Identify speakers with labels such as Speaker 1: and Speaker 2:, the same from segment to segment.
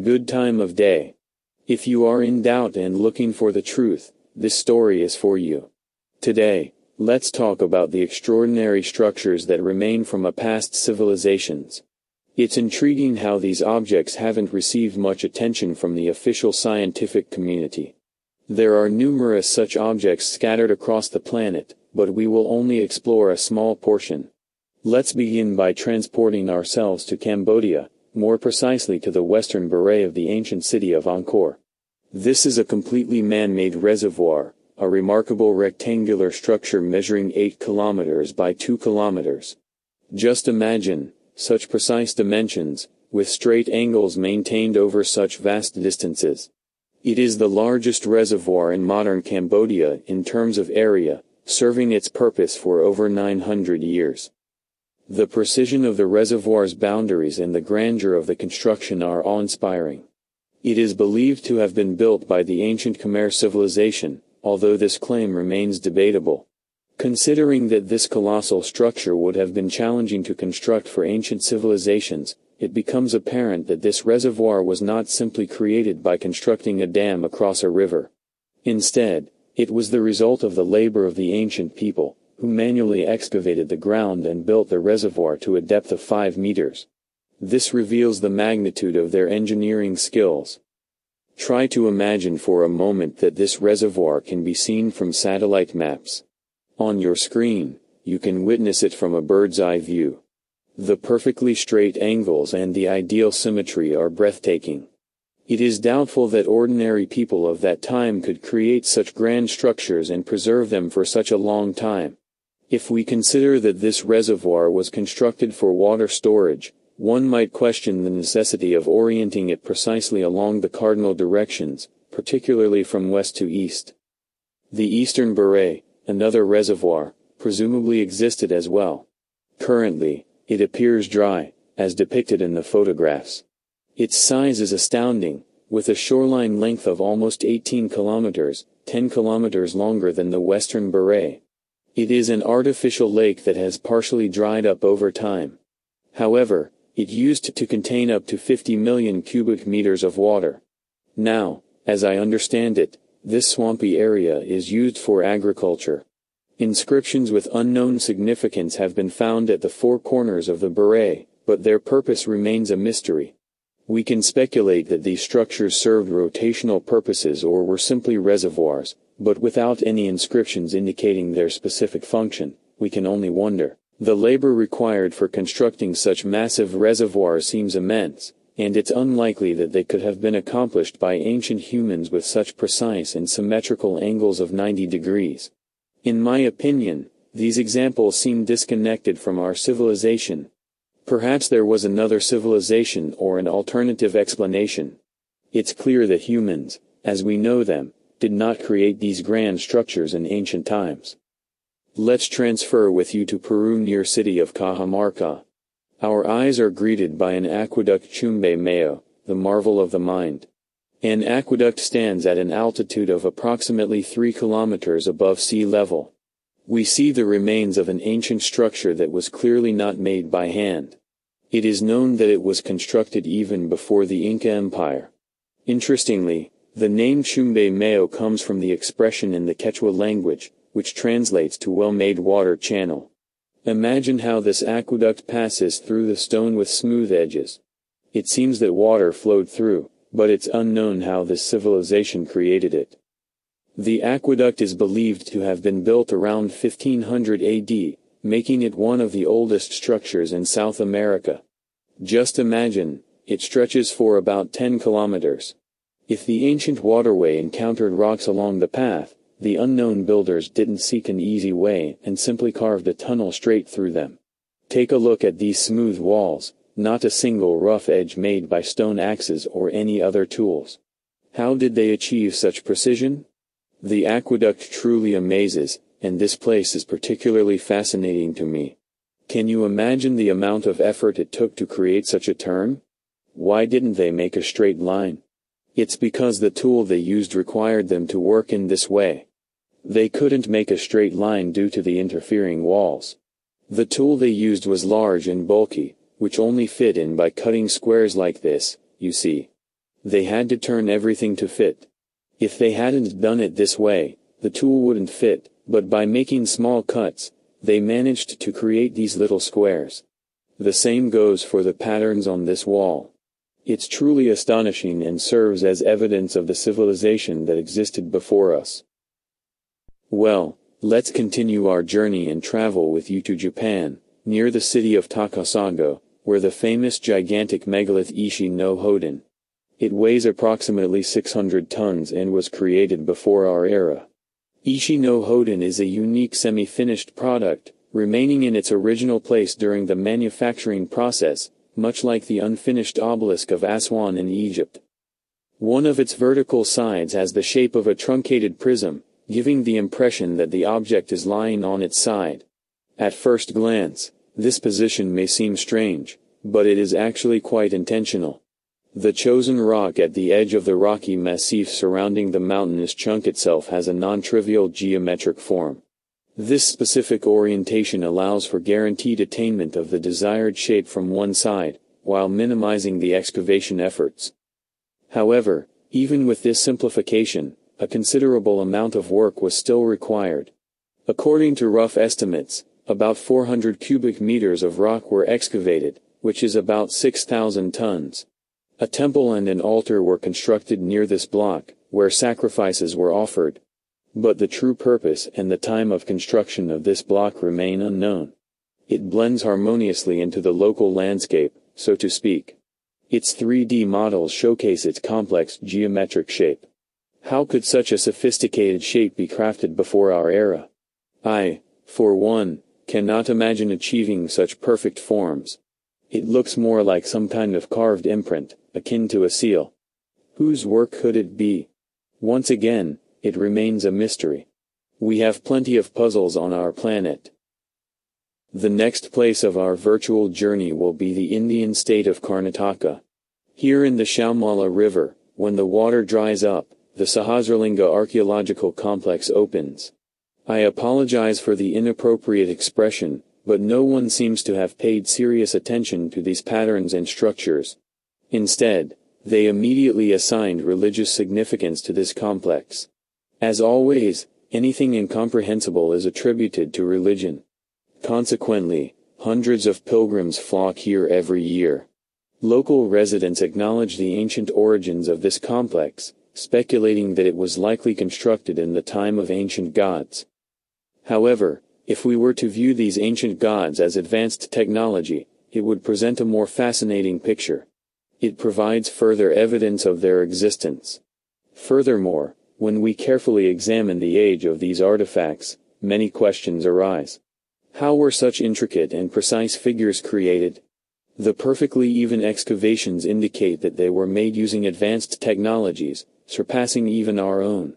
Speaker 1: Good time of day. If you are in doubt and looking for the truth, this story is for you. Today, let's talk about the extraordinary structures that remain from a past civilizations. It's intriguing how these objects haven't received much attention from the official scientific community. There are numerous such objects scattered across the planet, but we will only explore a small portion. Let's begin by transporting ourselves to Cambodia, more precisely to the western Baray of the ancient city of Angkor. This is a completely man-made reservoir, a remarkable rectangular structure measuring 8 kilometers by 2 kilometers. Just imagine, such precise dimensions, with straight angles maintained over such vast distances. It is the largest reservoir in modern Cambodia in terms of area, serving its purpose for over 900 years. The precision of the reservoir's boundaries and the grandeur of the construction are awe-inspiring. It is believed to have been built by the ancient Khmer civilization, although this claim remains debatable. Considering that this colossal structure would have been challenging to construct for ancient civilizations, it becomes apparent that this reservoir was not simply created by constructing a dam across a river. Instead, it was the result of the labor of the ancient people, who manually excavated the ground and built the reservoir to a depth of 5 meters. This reveals the magnitude of their engineering skills. Try to imagine for a moment that this reservoir can be seen from satellite maps. On your screen, you can witness it from a bird's eye view. The perfectly straight angles and the ideal symmetry are breathtaking. It is doubtful that ordinary people of that time could create such grand structures and preserve them for such a long time. If we consider that this reservoir was constructed for water storage, one might question the necessity of orienting it precisely along the cardinal directions, particularly from west to east. The eastern Baray, another reservoir, presumably existed as well. Currently, it appears dry, as depicted in the photographs. Its size is astounding, with a shoreline length of almost 18 kilometers, 10 kilometers longer than the western Baray. It is an artificial lake that has partially dried up over time. However, it used to contain up to 50 million cubic meters of water. Now, as I understand it, this swampy area is used for agriculture. Inscriptions with unknown significance have been found at the four corners of the Baray, but their purpose remains a mystery. We can speculate that these structures served rotational purposes or were simply reservoirs, but without any inscriptions indicating their specific function, we can only wonder. The labor required for constructing such massive reservoirs seems immense, and it's unlikely that they could have been accomplished by ancient humans with such precise and symmetrical angles of 90 degrees. In my opinion, these examples seem disconnected from our civilization. Perhaps there was another civilization or an alternative explanation. It's clear that humans, as we know them, did not create these grand structures in ancient times. Let's transfer with you to Peru near city of Cajamarca. Our eyes are greeted by an aqueduct Chumbe Mayo, the marvel of the mind. An aqueduct stands at an altitude of approximately 3 kilometers above sea level. We see the remains of an ancient structure that was clearly not made by hand. It is known that it was constructed even before the Inca Empire. Interestingly, the name Chumbe Mayo comes from the expression in the Quechua language, which translates to well-made water channel. Imagine how this aqueduct passes through the stone with smooth edges. It seems that water flowed through, but it's unknown how this civilization created it. The aqueduct is believed to have been built around 1500 AD, making it one of the oldest structures in South America. Just imagine, it stretches for about 10 kilometers. If the ancient waterway encountered rocks along the path, the unknown builders didn't seek an easy way and simply carved a tunnel straight through them. Take a look at these smooth walls, not a single rough edge made by stone axes or any other tools. How did they achieve such precision? The aqueduct truly amazes, and this place is particularly fascinating to me. Can you imagine the amount of effort it took to create such a turn? Why didn't they make a straight line? It's because the tool they used required them to work in this way. They couldn't make a straight line due to the interfering walls. The tool they used was large and bulky, which only fit in by cutting squares like this, you see. They had to turn everything to fit. If they hadn't done it this way, the tool wouldn't fit, but by making small cuts, they managed to create these little squares. The same goes for the patterns on this wall. It's truly astonishing and serves as evidence of the civilization that existed before us. Well, let's continue our journey and travel with you to Japan, near the city of Takasago, where the famous gigantic megalith Ishi no Hoden. It weighs approximately 600 tons and was created before our era. Ishi no Hoden is a unique semi-finished product, remaining in its original place during the manufacturing process, much like the unfinished obelisk of Aswan in Egypt. One of its vertical sides has the shape of a truncated prism, giving the impression that the object is lying on its side. At first glance, this position may seem strange, but it is actually quite intentional. The chosen rock at the edge of the rocky massif surrounding the mountainous chunk itself has a non-trivial geometric form. This specific orientation allows for guaranteed attainment of the desired shape from one side, while minimizing the excavation efforts. However, even with this simplification, a considerable amount of work was still required. According to rough estimates, about 400 cubic meters of rock were excavated, which is about 6,000 tons. A temple and an altar were constructed near this block, where sacrifices were offered. But the true purpose and the time of construction of this block remain unknown. It blends harmoniously into the local landscape, so to speak. Its 3D models showcase its complex geometric shape. How could such a sophisticated shape be crafted before our era? I, for one, cannot imagine achieving such perfect forms. It looks more like some kind of carved imprint, akin to a seal. Whose work could it be? Once again, it remains a mystery. We have plenty of puzzles on our planet. The next place of our virtual journey will be the Indian state of Karnataka. Here in the Shalmala River, when the water dries up, the Sahasralinga archaeological complex opens. I apologize for the inappropriate expression, but no one seems to have paid serious attention to these patterns and structures. Instead, they immediately assigned religious significance to this complex. As always, anything incomprehensible is attributed to religion. Consequently, hundreds of pilgrims flock here every year. Local residents acknowledge the ancient origins of this complex, speculating that it was likely constructed in the time of ancient gods. However, if we were to view these ancient gods as advanced technology, it would present a more fascinating picture. It provides further evidence of their existence. Furthermore, when we carefully examine the age of these artifacts, many questions arise. How were such intricate and precise figures created? The perfectly even excavations indicate that they were made using advanced technologies, surpassing even our own.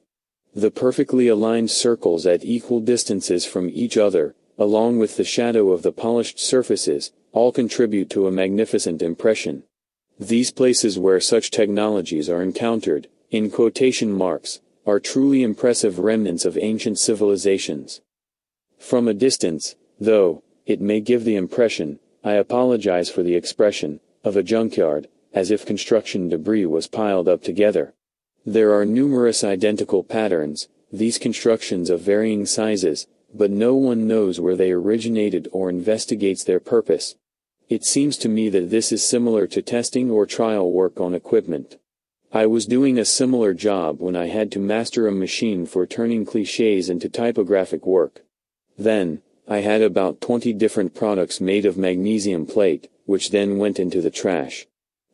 Speaker 1: The perfectly aligned circles at equal distances from each other, along with the shadow of the polished surfaces, all contribute to a magnificent impression. These places where such technologies are encountered, in quotation marks, are truly impressive remnants of ancient civilizations. From a distance, though, it may give the impression, I apologize for the expression, of a junkyard, as if construction debris was piled up together. There are numerous identical patterns, these constructions of varying sizes, but no one knows where they originated or investigates their purpose. It seems to me that this is similar to testing or trial work on equipment. I was doing a similar job when I had to master a machine for turning cliches into typographic work. Then, I had about 20 different products made of magnesium plate, which then went into the trash.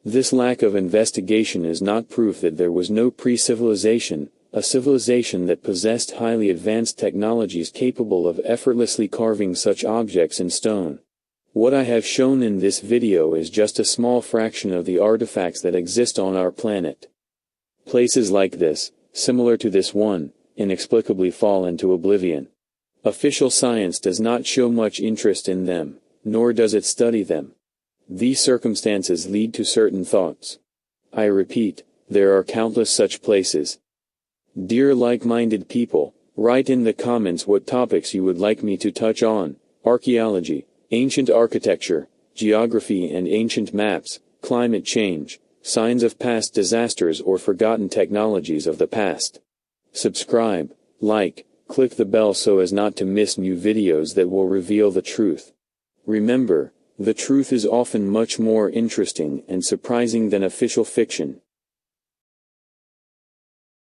Speaker 1: This lack of investigation is not proof that there was no pre-civilization, a civilization that possessed highly advanced technologies capable of effortlessly carving such objects in stone. What I have shown in this video is just a small fraction of the artifacts that exist on our planet. Places like this, similar to this one, inexplicably fall into oblivion. Official science does not show much interest in them, nor does it study them. These circumstances lead to certain thoughts. I repeat, there are countless such places. Dear like-minded people, write in the comments what topics you would like me to touch on, archaeology, ancient architecture, geography and ancient maps, climate change, signs of past disasters or forgotten technologies of the past. Subscribe, like, click the bell so as not to miss new videos that will reveal the truth. Remember, the truth is often much more interesting and surprising than official fiction.